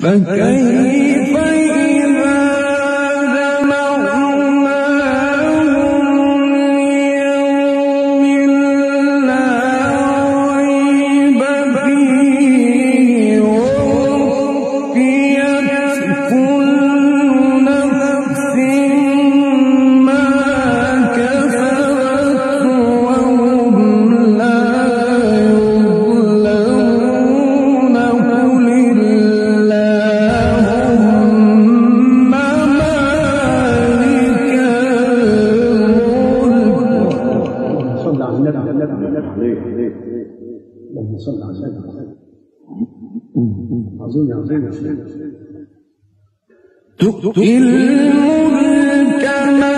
فكيف اللهم صل على النبي عظيم عظيم عظيم تؤتي الملك من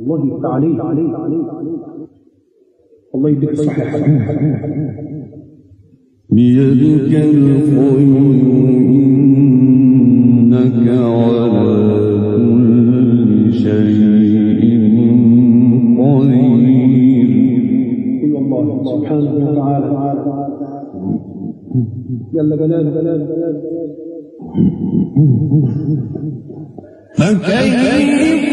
الله يفتح عليك الله يديك الصحة بيدك الخير إنك على كل شيء. قدير اي والله سبحانه وتعالى جل جلاله جلاله جلاله فكيف